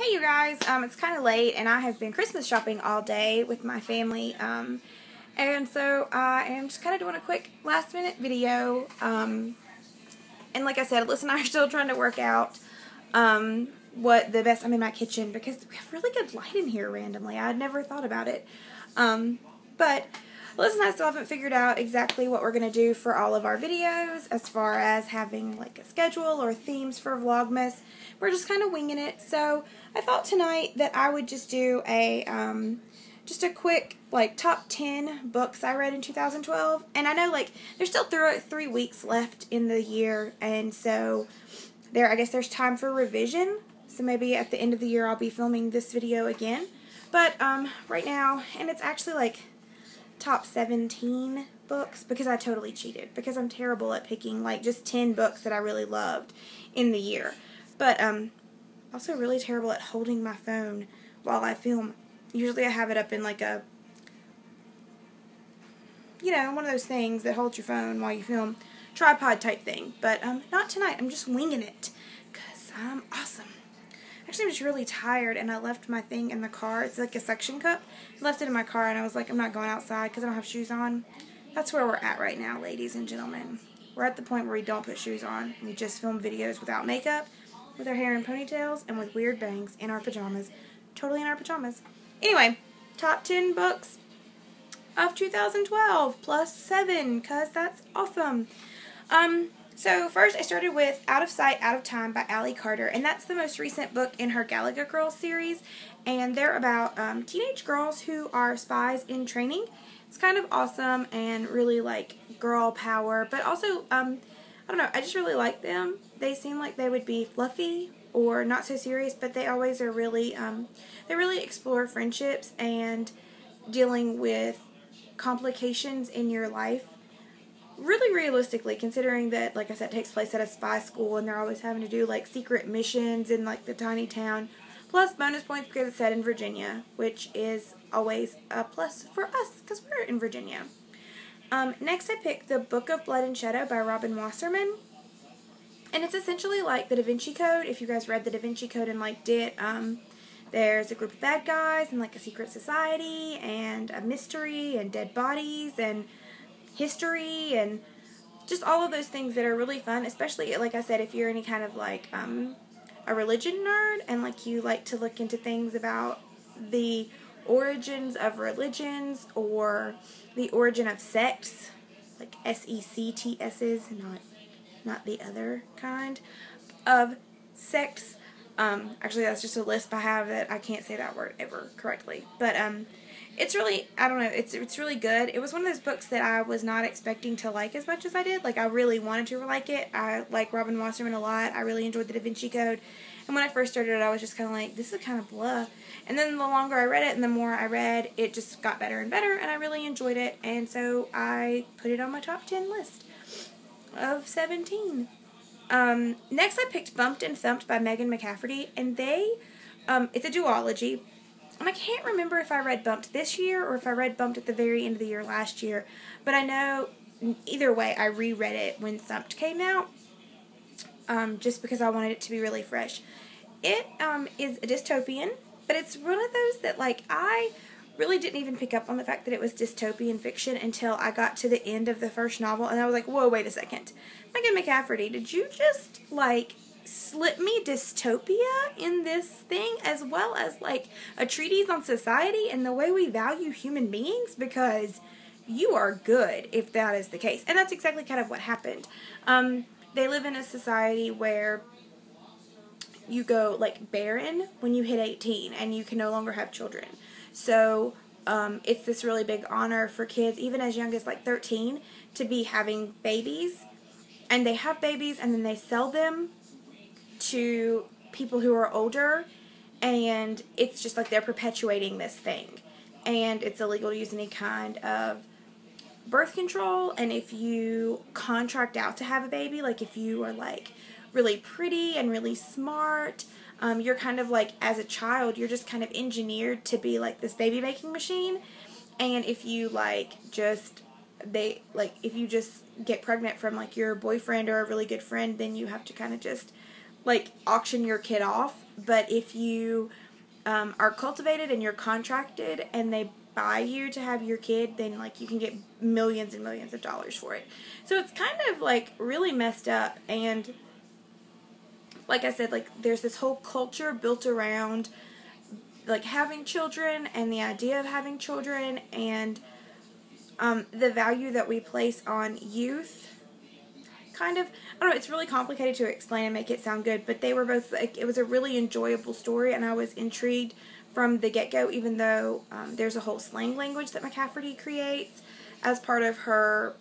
Hey you guys, um, it's kind of late and I have been Christmas shopping all day with my family um, and so I am just kind of doing a quick last minute video um, and like I said, Alyssa and I are still trying to work out um, what the best, I'm in my kitchen because we have really good light in here randomly. I had never thought about it. Um, but Liz and I still haven't figured out exactly what we're going to do for all of our videos as far as having like a schedule or themes for Vlogmas. We're just kind of winging it. So I thought tonight that I would just do a, um, just a quick like top 10 books I read in 2012. And I know like there's still th three weeks left in the year. And so there, I guess there's time for revision. So maybe at the end of the year I'll be filming this video again. But um, right now, and it's actually like top 17 books because I totally cheated because I'm terrible at picking like just 10 books that I really loved in the year. But um also really terrible at holding my phone while I film. Usually I have it up in like a you know, one of those things that holds your phone while you film, tripod type thing. But um not tonight. I'm just winging it cuz I'm awesome. Actually, I'm just really tired, and I left my thing in the car. It's like a suction cup. I left it in my car, and I was like, I'm not going outside because I don't have shoes on. That's where we're at right now, ladies and gentlemen. We're at the point where we don't put shoes on. We just film videos without makeup, with our hair in ponytails, and with weird bangs in our pajamas. Totally in our pajamas. Anyway, top 10 books of 2012 plus 7 because that's awesome. Um, so first I started with Out of Sight, Out of Time by Ally Carter, and that's the most recent book in her Gallagher Girls series, and they're about um, teenage girls who are spies in training. It's kind of awesome and really like girl power, but also, um, I don't know, I just really like them. They seem like they would be fluffy or not so serious, but they always are really, um, they really explore friendships and dealing with complications in your life really realistically, considering that, like I said, takes place at a spy school and they're always having to do like secret missions in like the tiny town. Plus bonus points because it's set in Virginia, which is always a plus for us because we're in Virginia. Um, next, I picked The Book of Blood and Shadow by Robin Wasserman. And it's essentially like the Da Vinci Code. If you guys read the Da Vinci Code and liked it, um, there's a group of bad guys and like a secret society and a mystery and dead bodies and history and just all of those things that are really fun, especially like I said, if you're any kind of like um, a religion nerd and like you like to look into things about the origins of religions or the origin of sects, like S E C T S's, not not the other kind of sects. Um, actually, that's just a lisp I have that I can't say that word ever correctly. But um, it's really I don't know it's it's really good. It was one of those books that I was not expecting to like as much as I did. Like I really wanted to like it. I like Robin Wasserman a lot. I really enjoyed the Da Vinci Code. And when I first started it, I was just kind of like, this is kind of blah. And then the longer I read it and the more I read, it just got better and better, and I really enjoyed it. And so I put it on my top 10 list of 17. Um, next, I picked Bumped and Thumped by Megan McCafferty, and they, um, it's a duology, and I can't remember if I read Bumped this year or if I read Bumped at the very end of the year last year. But I know either way, I reread it when Thumped came out um, just because I wanted it to be really fresh. It um, is a dystopian, but it's one of those that, like, I really didn't even pick up on the fact that it was dystopian fiction until I got to the end of the first novel, and I was like, whoa, wait a second. Megan McCafferty, did you just, like, slip me dystopia in this thing as well as like a treatise on society and the way we value human beings because you are good if that is the case. And that's exactly kind of what happened. Um, they live in a society where you go like barren when you hit 18 and you can no longer have children. So um, it's this really big honor for kids, even as young as like 13, to be having babies. And they have babies and then they sell them to people who are older, and it's just like they're perpetuating this thing. And it's illegal to use any kind of birth control. And if you contract out to have a baby, like if you are like really pretty and really smart, um, you're kind of like, as a child, you're just kind of engineered to be like this baby making machine. And if you like just, they, like, if you just get pregnant from like your boyfriend or a really good friend, then you have to kind of just like auction your kid off but if you um, are cultivated and you're contracted and they buy you to have your kid, then like you can get millions and millions of dollars for it. So it's kind of like really messed up and like I said, like there's this whole culture built around like having children and the idea of having children and um, the value that we place on youth. Kind of, I don't know. It's really complicated to explain and make it sound good, but they were both like it was a really enjoyable story, and I was intrigued from the get go. Even though um, there's a whole slang language that McCafferty creates as part of her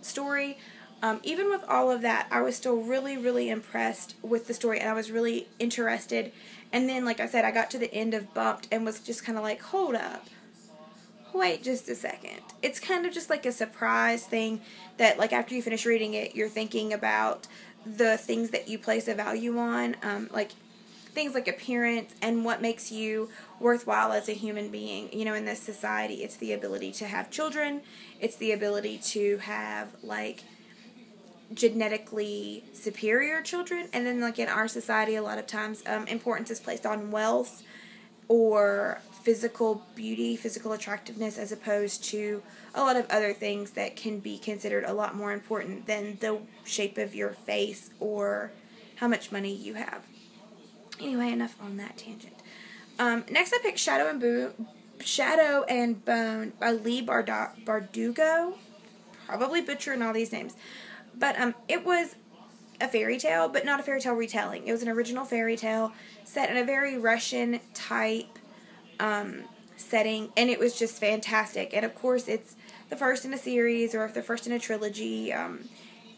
story, um, even with all of that, I was still really, really impressed with the story, and I was really interested. And then, like I said, I got to the end of Bumped and was just kind of like, hold up. Wait just a second. It's kind of just like a surprise thing that, like, after you finish reading it, you're thinking about the things that you place a value on, um, like things like appearance and what makes you worthwhile as a human being. You know, in this society, it's the ability to have children, it's the ability to have, like, genetically superior children and then like in our society a lot of times um, importance is placed on wealth or physical beauty physical attractiveness as opposed to a lot of other things that can be considered a lot more important than the shape of your face or how much money you have. Anyway enough on that tangent. Um, next i picked shadow and Bo- shadow and bone by Barda- bardugo. Probably butchering all these names. But um, it was a fairy tale, but not a fairy tale retelling. It was an original fairy tale set in a very Russian type um, setting, and it was just fantastic. And of course, it's the first in a series or the first in a trilogy, um,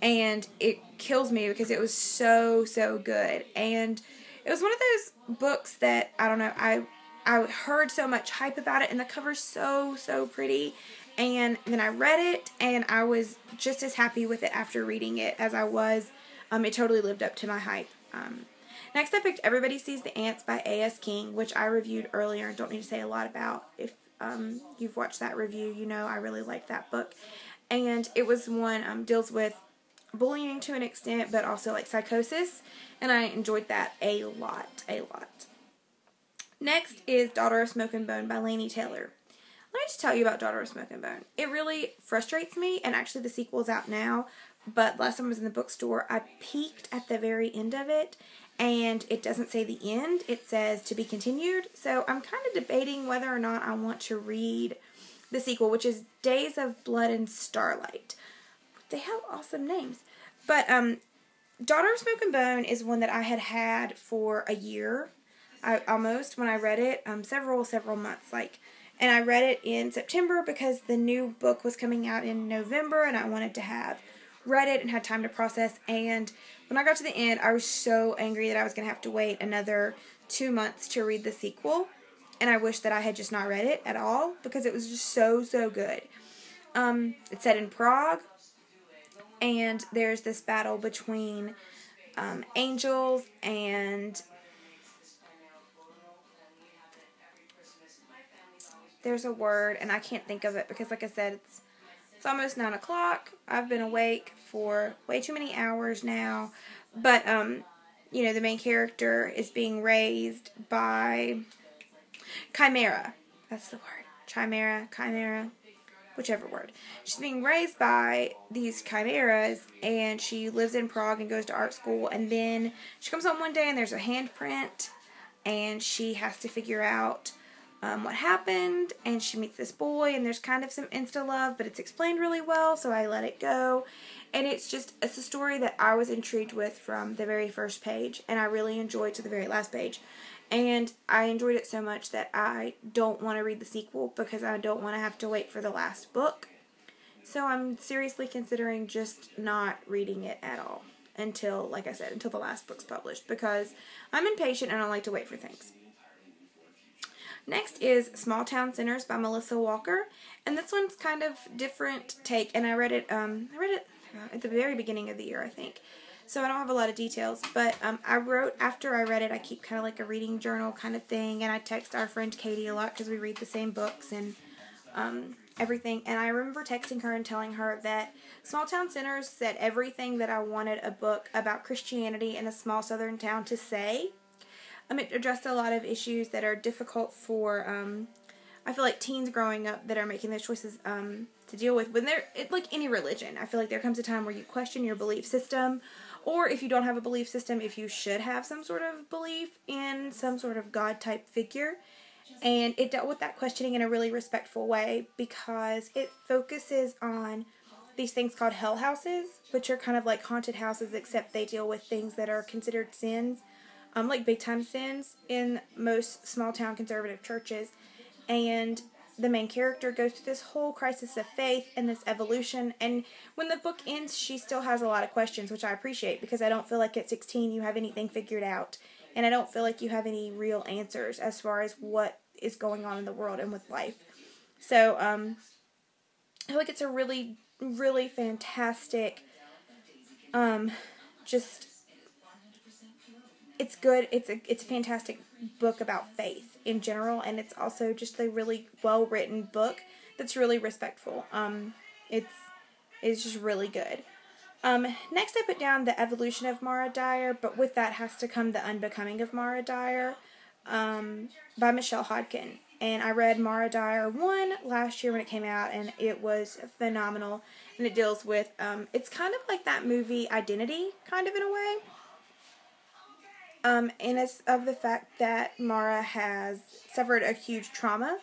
and it kills me because it was so so good. And it was one of those books that I don't know I I heard so much hype about it, and the cover's so so pretty, and then I read it, and I was just as happy with it after reading it as I was. Um, it totally lived up to my hype. Um, next, I picked Everybody Sees the Ants by A.S. King, which I reviewed earlier don't need to say a lot about. If um, you've watched that review, you know I really liked that book. And it was one um, deals with bullying to an extent, but also like psychosis, and I enjoyed that a lot, a lot. Next is Daughter of Smoke and Bone by Laini Taylor. Let me just tell you about Daughter of Smoke and Bone. It really frustrates me, and actually the sequel's out now, but last time I was in the bookstore, I peeked at the very end of it, and it doesn't say the end, it says to be continued, so I'm kind of debating whether or not I want to read the sequel, which is Days of Blood and Starlight. They have awesome names. But um, Daughter of Smoke and Bone is one that I had had for a year, I, almost, when I read it, um, several, several months, like and I read it in September because the new book was coming out in November and I wanted to have read it and had time to process. And when I got to the end, I was so angry that I was going to have to wait another two months to read the sequel. And I wish that I had just not read it at all because it was just so, so good. Um, it's set in Prague, and there's this battle between um, angels and there's a word, and I can't think of it because, like I said, it's it's almost nine o'clock. I've been awake for way too many hours now, but um, you know, the main character is being raised by chimera. That's the word. Chimera, chimera, whichever word. She's being raised by these chimeras, and she lives in Prague and goes to art school. And then she comes home one day, and there's a handprint, and she has to figure out um, what happened, and she meets this boy, and there's kind of some insta love, but it's explained really well, so I let it go. And it's just, it's a story that I was intrigued with from the very first page, and I really enjoyed to the very last page. And I enjoyed it so much that I don't want to read the sequel because I don't want to have to wait for the last book. So I'm seriously considering just not reading it at all until, like I said, until the last book's published because I'm impatient and I like to wait for things. Next is Small Town Sinners by Melissa Walker, and this one's kind of different take. And I read it, um, I read it uh, at the very beginning of the year, I think. So I don't have a lot of details, but um, I wrote after I read it. I keep kind of like a reading journal kind of thing, and I text our friend Katie a lot because we read the same books and um, everything. And I remember texting her and telling her that Small Town Sinners said everything that I wanted a book about Christianity in a small southern town to say Um, it addressed a lot of issues that are difficult for, um, I feel like teens growing up that are making those choices um, to deal with. When they're, it, like any religion, I feel like there comes a time where you question your belief system, or if you don't have a belief system, if you should have some sort of belief in some sort of God type figure. And it dealt with that questioning in a really respectful way because it focuses on these things called hell houses, which are kind of like haunted houses, except they deal with things that are considered sins, um, like big time sins in most small town conservative churches. And the main character goes through this whole crisis of faith and this evolution. And when the book ends, she still has a lot of questions, which I appreciate because I don't feel like at 16 you have anything figured out. And I don't feel like you have any real answers as far as what is going on in the world and with life. So, um, I feel like it's a really really fantastic um just it's good it's a it's a fantastic book about faith in general and it's also just a really well written book that's really respectful um it's it's just really good um next i put down the evolution of mara dyer but with that has to come the unbecoming of mara dyer um by michelle hodkin and I read Mara Dyer 1 last year when it came out, and it was phenomenal. And it deals with, um, it's kind of like that movie Identity, kind of in a way. Um, and it's of the fact that Mara has suffered a huge trauma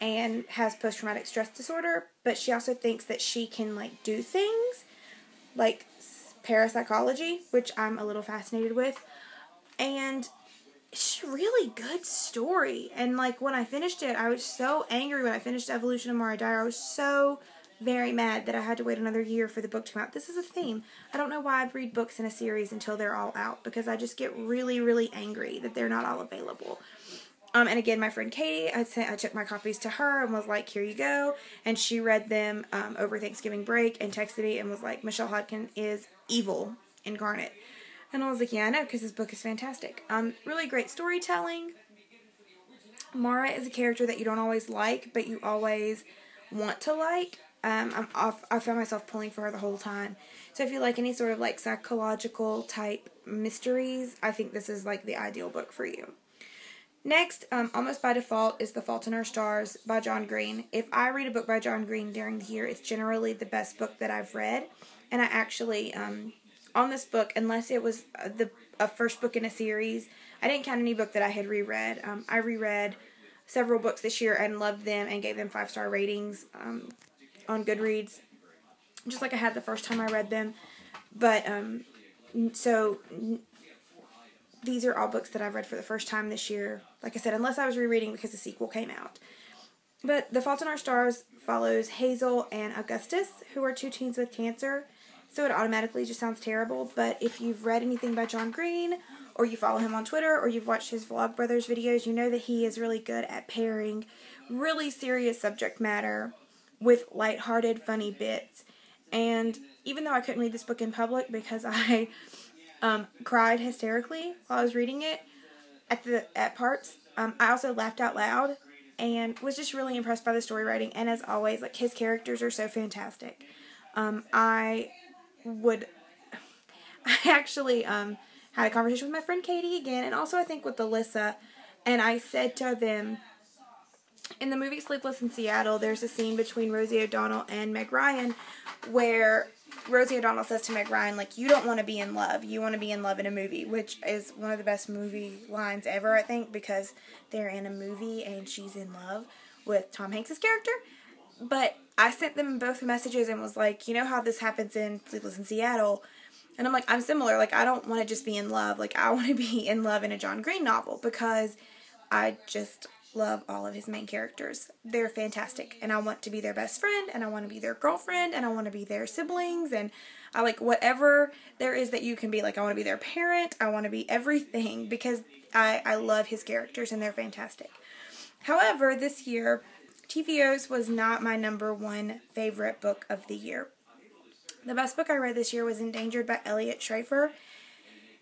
and has post traumatic stress disorder, but she also thinks that she can, like, do things like parapsychology, which I'm a little fascinated with. And it's a really good story. And like when I finished it, I was so angry when I finished Evolution of Mara Dyer. I was so very mad that I had to wait another year for the book to come out. This is a theme. I don't know why I read books in a series until they're all out because I just get really, really angry that they're not all available. Um, and again, my friend Katie, I sent, I took my copies to her and was like, "Here you go," and she read them um, over Thanksgiving break and texted me and was like, "Michelle Hodkin is evil incarnate." And I was like, yeah, I know, because this book is fantastic. Um, really great storytelling. Mara is a character that you don't always like, but you always want to like. Um, I'm off, I found myself pulling for her the whole time. So if you like any sort of like psychological type mysteries, I think this is like the ideal book for you. Next, um, almost by default, is The Fault in Our Stars by John Green. If I read a book by John Green during the year, it's generally the best book that I've read. And I actually um, on this book, unless it was the a first book in a series, I didn't count any book that I had reread. Um, I reread several books this year and loved them and gave them five star ratings um, on Goodreads, just like I had the first time I read them. But um, so these are all books that I've read for the first time this year. Like I said, unless I was rereading because the sequel came out. But The Fault in Our Stars follows Hazel and Augustus, who are two teens with cancer so it automatically just sounds terrible. But if you've read anything by John Green, or you follow him on Twitter, or you've watched his Vlogbrothers videos, you know that he is really good at pairing really serious subject matter with lighthearted, funny bits. And even though I couldn't read this book in public because I um, cried hysterically while I was reading it at the at parts, um, I also laughed out loud and was just really impressed by the story writing. And as always, like his characters are so fantastic. Um, I would I actually um had a conversation with my friend Katie again and also I think with Alyssa and I said to them in the movie Sleepless in Seattle there's a scene between Rosie O'Donnell and Meg Ryan where Rosie O'Donnell says to Meg Ryan like you don't want to be in love you want to be in love in a movie which is one of the best movie lines ever I think because they're in a movie and she's in love with Tom Hanks's character but I sent them both messages and was like, you know how this happens in Sleepless in Seattle? And I'm like, I'm similar. Like, I don't want to just be in love. Like, I want to be in love in a John Green novel because I just love all of his main characters. They're fantastic. And I want to be their best friend and I want to be their girlfriend and I want to be their siblings and I like whatever there is that you can be. Like, I want to be their parent. I want to be everything because I, I love his characters and they're fantastic. However, this year, TFIOS was not my number one favorite book of the year. The best book I read this year was Endangered by Eliot Schrefer.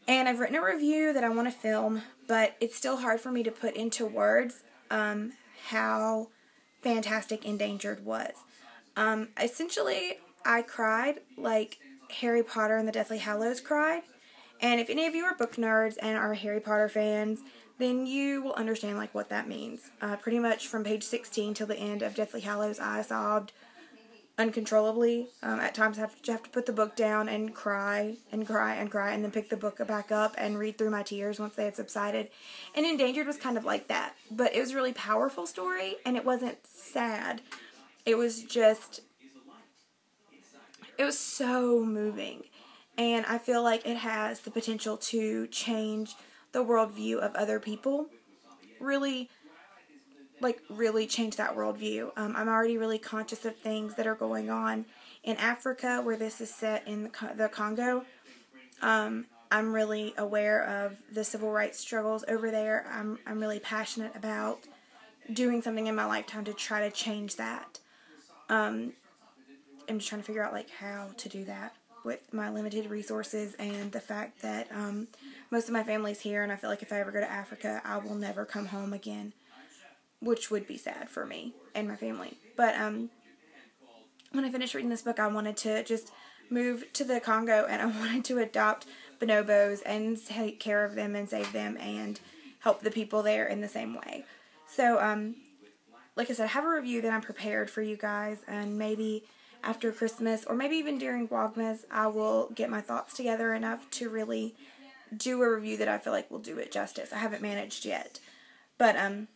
And I've written a review that I want to film, but it's still hard for me to put into words um, how fantastic Endangered was. Um, essentially, I cried like Harry Potter and the Deathly Hallows cried. And if any of you are book nerds and are Harry Potter fans, then you will understand like what that means. Uh, pretty much from page 16 till the end of Deathly Hallows, I sobbed uncontrollably. Um, at times, I have to have to put the book down and cry and cry and cry, and then pick the book back up and read through my tears once they had subsided. And Endangered was kind of like that, but it was a really powerful story, and it wasn't sad. It was just, it was so moving, and I feel like it has the potential to change the worldview of other people. Really like really change that worldview. Um, I'm already really conscious of things that are going on in Africa, where this is set in the, the Congo. Um, I'm really aware of the civil rights struggles over there. I'm I'm really passionate about doing something in my lifetime to try to change that. Um, I'm just trying to figure out like how to do that with my limited resources and the fact that um, most of my family's here, and I feel like if I ever go to Africa, I will never come home again which would be sad for me and my family. But um, when I finished reading this book, I wanted to just move to the Congo and I wanted to adopt bonobos and take care of them and save them and help the people there in the same way. So, um, like I said, I have a review that I'm prepared for you guys, and maybe after Christmas or maybe even during Vlogmas, I will get my thoughts together enough to really do a review that I feel like will do it justice. I haven't managed yet, but um,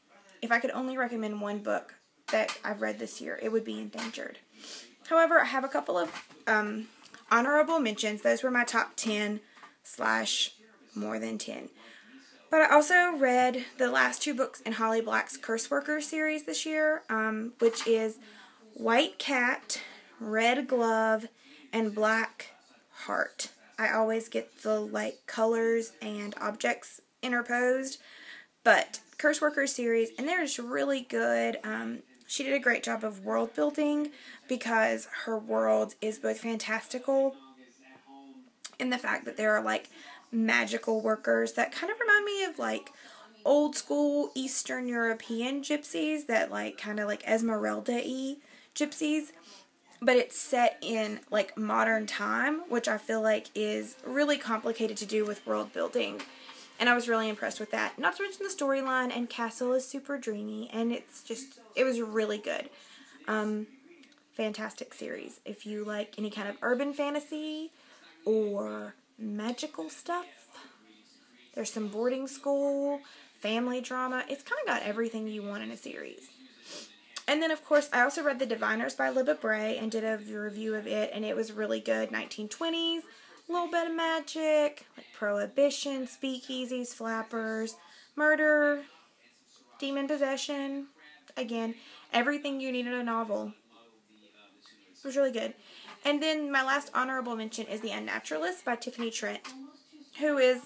if I could only recommend one book that I've read this year, it would be Endangered. However, I have a couple of um, honorable mentions. Those were my top 10 slash more than 10. But I also read the last two books in Holly Black's Curse Worker series this year, um, which is White Cat, Red Glove, and Black Heart. I always get the like colors and objects interposed, but Curse Workers series, and they're just really good. Um, she did a great job of world building because her world is both fantastical in the fact that there are like magical workers that kind of remind me of like old school Eastern European gypsies that like kind of like Esmeralda y gypsies. But it's set in like modern time, which I feel like is really complicated to do with world building and I was really impressed with that. Not to mention the storyline and Cassel is super dreamy, and it's just it was really good. Um, fantastic series. If you like any kind of urban fantasy or magical stuff, there's some boarding school, family drama. It's kind of got everything you want in a series. And then, of course, I also read The Diviners by Libba Bray and did a review of it, and it was really good. 1920s a little bit of magic, like prohibition, speakeasies, flappers, murder, demon possession. Again, everything you need in a novel. It was really good. And then my last honorable mention is The Unnaturalist by Tiffany Trent, who is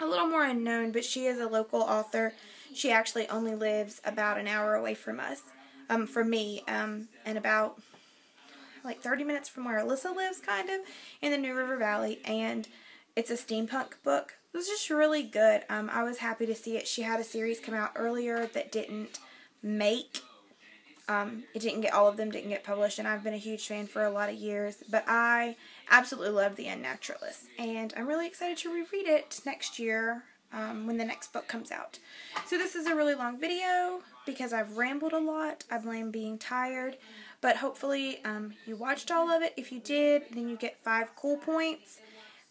a little more unknown, but she is a local author. She actually only lives about an hour away from us, um, from me, um, and about like 30 minutes from where Alyssa lives, kind of, in the New River Valley, and it's a steampunk book. It was just really good. Um, I was happy to see it. She had a series come out earlier that didn't make, um, it didn't get, all of them didn't get published, and I've been a huge fan for a lot of years, but I absolutely love The Unnaturalist, and I'm really excited to reread it next year um, when the next book comes out. So this is a really long video because I've rambled a lot. I blame being tired. But hopefully um, you watched all of it. If you did, then you get five cool points.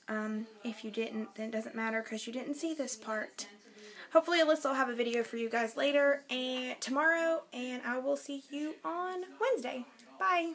Um, if you didn't, then it doesn't matter because you didn't see this part. Hopefully Alyssa will have a video for you guys later and tomorrow, and I will see you on Wednesday. Bye.